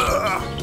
Ugh.